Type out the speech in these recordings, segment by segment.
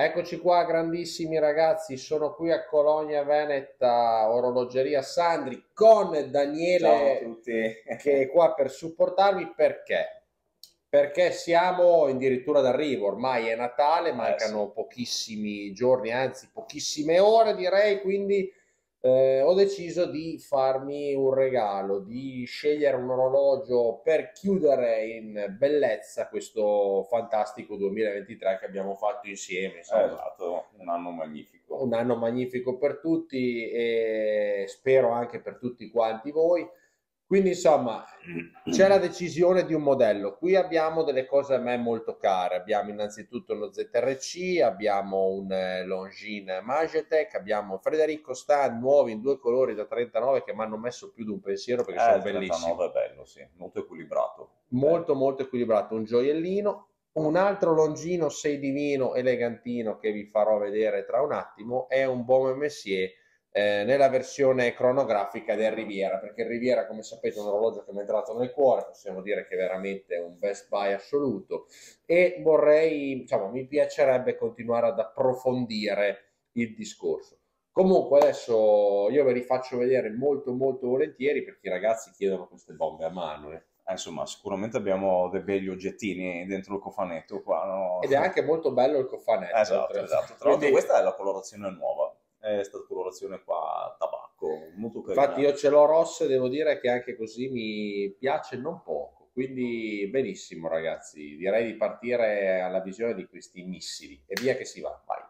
Eccoci qua, grandissimi ragazzi, sono qui a Colonia Veneta, orologeria Sandri, con Daniele che è qua per supportarmi perché? Perché siamo addirittura d'arrivo, ormai è Natale, mancano eh sì. pochissimi giorni, anzi pochissime ore direi, quindi eh, ho deciso di farmi un regalo, di scegliere un orologio per chiudere in bellezza questo fantastico 2023 che abbiamo fatto insieme. Esatto, un anno magnifico. Un anno magnifico per tutti e spero anche per tutti quanti voi. Quindi insomma c'è la decisione di un modello. Qui abbiamo delle cose a me molto care. Abbiamo innanzitutto lo ZRC, abbiamo un eh, Longines Magitech, abbiamo Federico Stan nuovi in due colori da 39 che mi hanno messo più di un pensiero perché eh, sono bellissimi. 39 è bello, sì, molto equilibrato. Molto molto equilibrato, un gioiellino. Un altro Longino 6 divino elegantino che vi farò vedere tra un attimo è un Baume Messier eh, nella versione cronografica del Riviera, perché il Riviera, come sapete, è un orologio che mi è entrato nel cuore, possiamo dire che è veramente un best buy assoluto e vorrei, diciamo, mi piacerebbe continuare ad approfondire il discorso. Comunque adesso io ve li faccio vedere molto molto volentieri perché i ragazzi chiedono queste bombe a mano. Eh. Eh, insomma, sicuramente abbiamo dei begli oggettini dentro il cofanetto qua. No? Ed è anche molto bello il cofanetto. Esatto, esatto. Tra l'altro questa è la colorazione nuova è stata colorazione qua tabacco, molto carina. Infatti io ce l'ho rossa e devo dire che anche così mi piace non poco, quindi benissimo ragazzi, direi di partire alla visione di questi missili e via che si va, vai.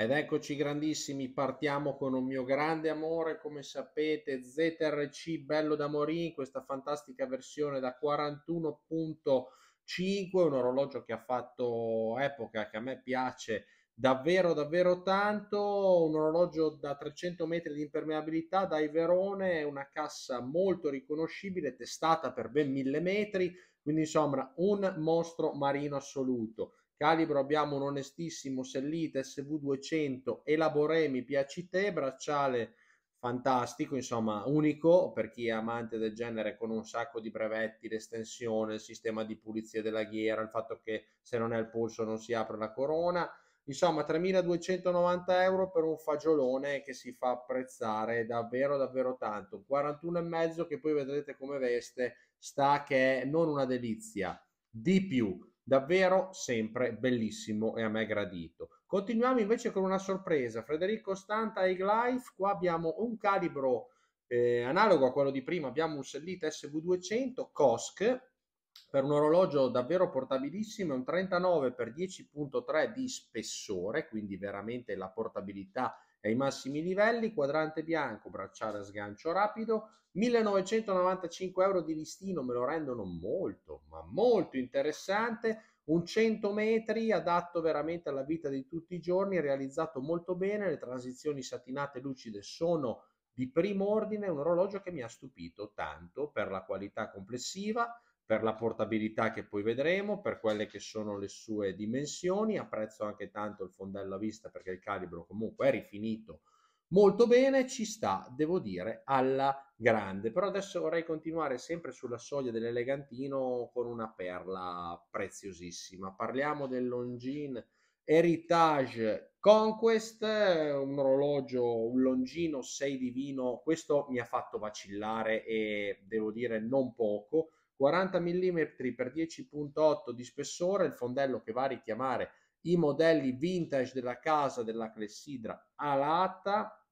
Ed eccoci grandissimi, partiamo con un mio grande amore, come sapete, ZRC bello da morì, questa fantastica versione da 41.5, un orologio che ha fatto epoca, che a me piace davvero davvero tanto. Un orologio da 300 metri di impermeabilità da Iverone una cassa molto riconoscibile testata per ben 1000 metri. Quindi insomma un mostro marino assoluto. Calibro abbiamo un onestissimo Sellite SV200 e la Boremi PACT bracciale fantastico, insomma, unico per chi è amante del genere con un sacco di brevetti, l'estensione, il sistema di pulizia della ghiera, il fatto che se non è il polso non si apre la corona, Insomma, 3.290 euro per un fagiolone che si fa apprezzare davvero, davvero tanto. 41,5 che poi vedrete come veste, sta che è non una delizia, di più. Davvero sempre bellissimo e a me gradito. Continuiamo invece con una sorpresa. Federico Stanta e Life, qua abbiamo un calibro eh, analogo a quello di prima, abbiamo un Sellite SV200 COSC per un orologio davvero portabilissimo, è un 39 x 10.3 di spessore, quindi veramente la portabilità ai massimi livelli, quadrante bianco, bracciale a sgancio rapido, 1995 euro di listino me lo rendono molto, ma molto interessante, un 100 metri adatto veramente alla vita di tutti i giorni, realizzato molto bene, le transizioni satinate lucide sono di primo ordine, un orologio che mi ha stupito tanto per la qualità complessiva, per la portabilità che poi vedremo, per quelle che sono le sue dimensioni. Apprezzo anche tanto il fondello a vista perché il calibro comunque è rifinito molto bene, ci sta, devo dire, alla grande. Però adesso vorrei continuare sempre sulla soglia dell'elegantino con una perla preziosissima. Parliamo del Longines Heritage Conquest, un orologio, un Longino 6 divino. Questo mi ha fatto vacillare e devo dire non poco 40 mm per 10.8 di spessore, il fondello che va a richiamare i modelli vintage della casa della clessidra alata,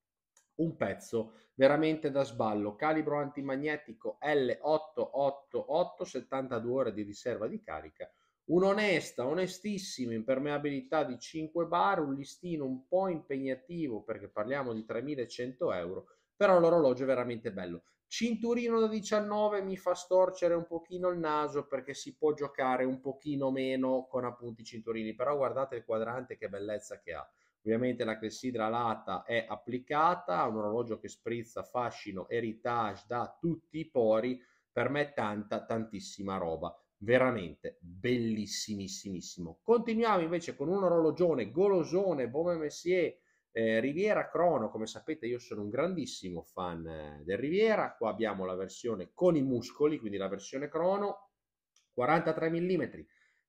un pezzo veramente da sballo, calibro antimagnetico L888, 72 ore di riserva di carica, un'onesta, onestissima impermeabilità di 5 bar, un listino un po' impegnativo perché parliamo di 3100 euro, però l'orologio è veramente bello. Cinturino da 19 mi fa storcere un pochino il naso perché si può giocare un pochino meno con appunto i cinturini, però guardate il quadrante che bellezza che ha. Ovviamente la clessidra lata è applicata, ha un orologio che sprizza fascino, heritage da tutti i pori, per me tanta, tantissima roba. Veramente bellissimissimissimo. Continuiamo invece con un orologione golosone Baume Messier eh, Riviera Crono, come sapete io sono un grandissimo fan eh, del Riviera, qua abbiamo la versione con i muscoli, quindi la versione Crono, 43 mm,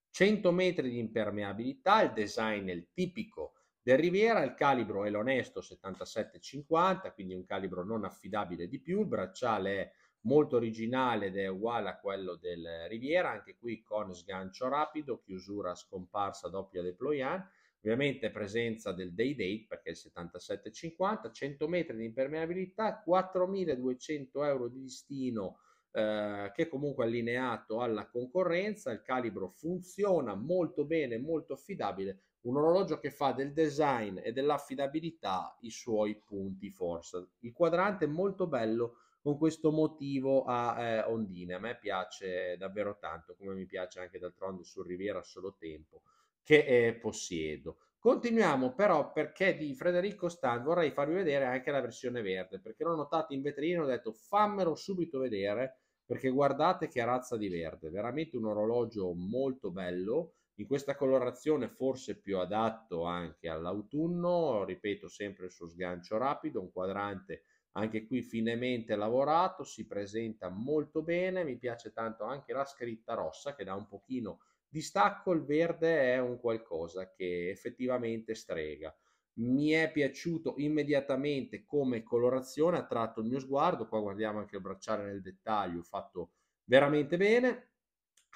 100 metri di impermeabilità, il design è il tipico del Riviera, il calibro è l'onesto 7750, quindi un calibro non affidabile di più, il bracciale è molto originale ed è uguale a quello del Riviera, anche qui con sgancio rapido, chiusura scomparsa doppia deployant, ovviamente presenza del day date perché è il 7750, 100 metri di impermeabilità, 4200 euro di listino eh, che comunque è allineato alla concorrenza, il calibro funziona molto bene, molto affidabile, un orologio che fa del design e dell'affidabilità i suoi punti forza. Il quadrante è molto bello con questo motivo a eh, ondine, a me piace davvero tanto, come mi piace anche d'altronde sul Riviera Solo Tempo che eh, possiedo. Continuiamo però perché di Federico Stan vorrei farvi vedere anche la versione verde, perché l'ho notato in vetrina e ho detto fammelo subito vedere, perché guardate che razza di verde, veramente un orologio molto bello, in questa colorazione forse più adatto anche all'autunno, ripeto sempre il suo sgancio rapido, un quadrante anche qui finemente lavorato, si presenta molto bene, mi piace tanto anche la scritta rossa che dà un pochino di stacco, il verde è un qualcosa che effettivamente strega. Mi è piaciuto immediatamente come colorazione, ha tratto il mio sguardo, qua guardiamo anche il bracciale nel dettaglio, fatto veramente bene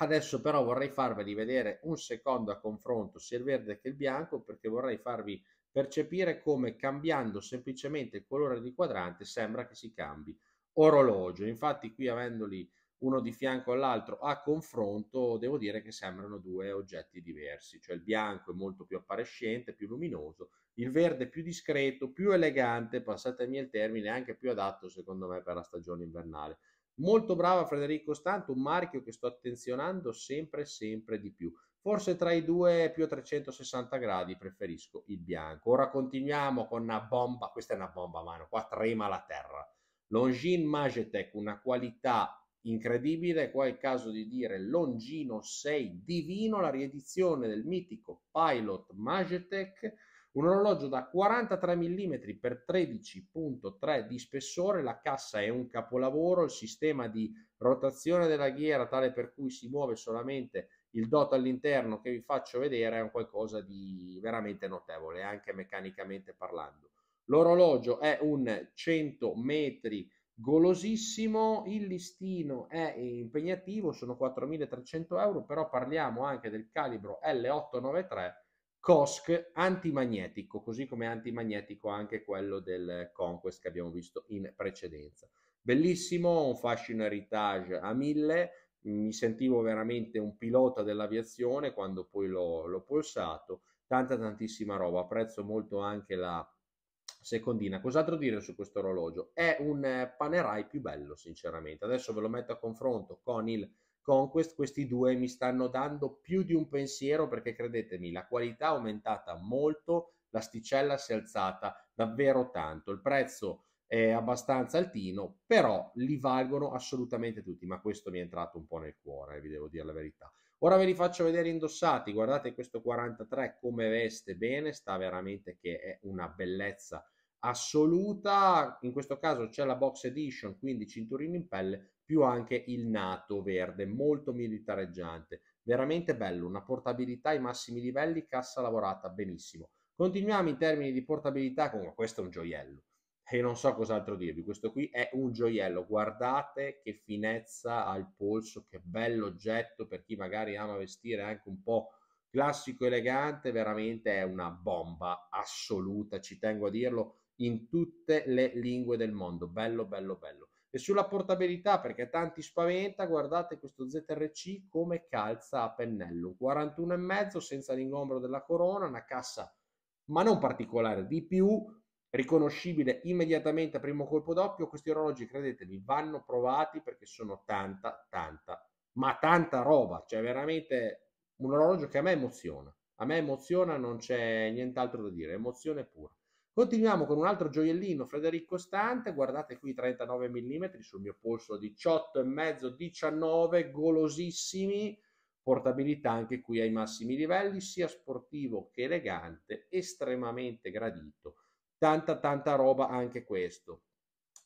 Adesso però vorrei farveli vedere un secondo a confronto sia il verde che il bianco perché vorrei farvi percepire come cambiando semplicemente il colore di quadrante sembra che si cambi orologio. Infatti qui avendoli uno di fianco all'altro a confronto devo dire che sembrano due oggetti diversi, cioè il bianco è molto più appariscente, più luminoso, il verde più discreto, più elegante, passatemi il termine, anche più adatto secondo me per la stagione invernale. Molto brava Federico Stanto, un marchio che sto attenzionando sempre, sempre di più. Forse tra i due più a 360 gradi preferisco il bianco. Ora continuiamo con una bomba, questa è una bomba a mano, qua trema la terra. Longines Magitech, una qualità incredibile, qua è il caso di dire Longino 6 Divino, la riedizione del mitico Pilot Magitech un orologio da 43 mm per 13.3 di spessore, la cassa è un capolavoro, il sistema di rotazione della ghiera tale per cui si muove solamente il dot all'interno che vi faccio vedere è un qualcosa di veramente notevole, anche meccanicamente parlando. L'orologio è un 100 metri golosissimo, il listino è impegnativo, sono 4.300 euro, però parliamo anche del calibro L893 COSC antimagnetico, così come antimagnetico anche quello del Conquest che abbiamo visto in precedenza. Bellissimo, un fascino heritage a mille, mi sentivo veramente un pilota dell'aviazione quando poi l'ho, l'ho polsato, tanta tantissima roba, apprezzo molto anche la secondina. Cos'altro dire su questo orologio? È un Panerai più bello, sinceramente. Adesso ve lo metto a confronto con il Conquest, questi due mi stanno dando più di un pensiero perché credetemi, la qualità è aumentata molto, l'asticella si è alzata davvero tanto, il prezzo è abbastanza altino, però li valgono assolutamente tutti, ma questo mi è entrato un po' nel cuore, vi devo dire la verità. Ora ve li faccio vedere indossati, guardate questo 43 come veste bene, sta veramente che è una bellezza assoluta, in questo caso c'è la box edition, quindi cinturino in pelle, più anche il nato verde, molto militareggiante, veramente bello, una portabilità ai massimi livelli, cassa lavorata benissimo. Continuiamo in termini di portabilità, comunque questo è un gioiello e non so cos'altro dirvi, questo qui è un gioiello, guardate che finezza al polso, che bello oggetto per chi magari ama vestire anche un po' classico elegante, veramente è una bomba assoluta, ci tengo a dirlo in tutte le lingue del mondo, bello bello bello. E sulla portabilità perché tanti spaventa guardate questo ZRC come calza a pennello. 41,5 senza l'ingombro della corona una cassa ma non particolare di più riconoscibile immediatamente a primo colpo d'occhio questi orologi credetemi vanno provati perché sono tanta tanta ma tanta roba. Cioè veramente un orologio che a me emoziona. A me emoziona non c'è nient'altro da dire emozione pura. Continuiamo con un altro gioiellino Federico Stante, guardate qui 39 mm sul mio polso 18,5, 19, golosissimi, portabilità anche qui ai massimi livelli, sia sportivo che elegante, estremamente gradito, tanta tanta roba anche questo.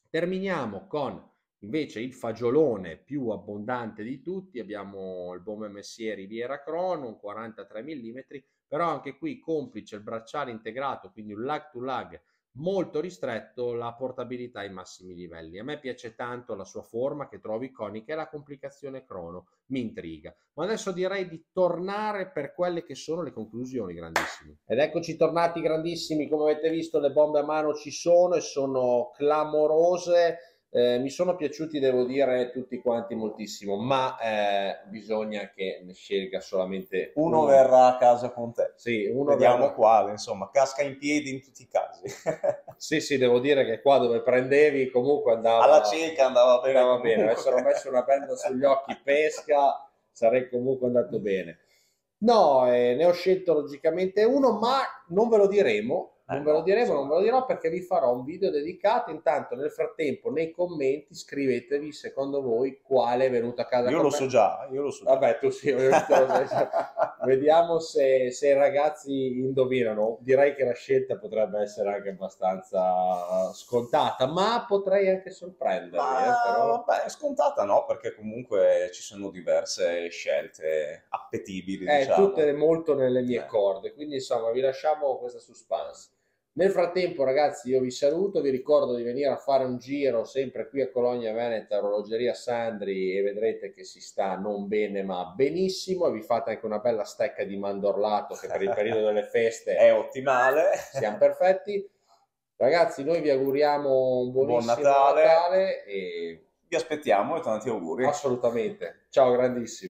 Terminiamo con Invece il fagiolone più abbondante di tutti abbiamo il Bome Messier Riviera Crono, un 43 mm, però anche qui complice il bracciale integrato, quindi un lag to lag molto ristretto la portabilità ai massimi livelli. A me piace tanto la sua forma che trovo iconica e la complicazione crono mi intriga. Ma adesso direi di tornare per quelle che sono le conclusioni grandissimi. Ed eccoci tornati grandissimi, come avete visto le bombe a mano ci sono e sono clamorose eh, mi sono piaciuti, devo dire, tutti quanti moltissimo, ma eh, bisogna che ne scelga solamente uno. Uno verrà a casa con te. Sì, uno Vediamo verrà... quale, insomma, casca in piedi in tutti i casi. sì, sì, devo dire che qua dove prendevi comunque andava... Alla cieca andava bene. Andava bene, avessero messo una benda sugli occhi, pesca, sarei comunque andato bene. No, eh, ne ho scelto logicamente uno, ma non ve lo diremo non ve lo diremo, non ve lo dirò perché vi farò un video dedicato. Intanto, nel frattempo, nei commenti scrivetevi secondo voi quale è venuto a casa. Io lo me. so già, io lo so. Vabbè, tu sì, vediamo se, se, i ragazzi indovinano. Direi che la scelta potrebbe essere anche abbastanza scontata, ma potrei anche sorprendervi. Ma, eh, però... Vabbè, scontata no, perché comunque ci sono diverse scelte appetibili. Eh, diciamo. Tutte molto nelle mie eh. corde, quindi insomma vi lasciamo questa suspense. Nel frattempo, ragazzi, io vi saluto, vi ricordo di venire a fare un giro sempre qui a Cologna Veneta, orologeria Sandri, e vedrete che si sta non bene ma benissimo. E vi fate anche una bella stecca di mandorlato che per il periodo delle feste è ottimale. Siamo perfetti. Ragazzi, noi vi auguriamo un buonissimo Buon Natale, Natale e vi aspettiamo e tanti auguri. Assolutamente. Ciao, grandissimo.